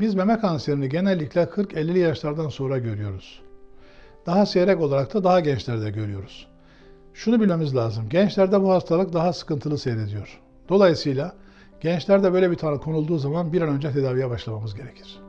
Biz meme kanserini genellikle 40-50 yaşlardan sonra görüyoruz. Daha seyrek olarak da daha gençlerde görüyoruz. Şunu bilmemiz lazım. Gençlerde bu hastalık daha sıkıntılı seyrediyor. Dolayısıyla gençlerde böyle bir tanı konulduğu zaman bir an önce tedaviye başlamamız gerekir.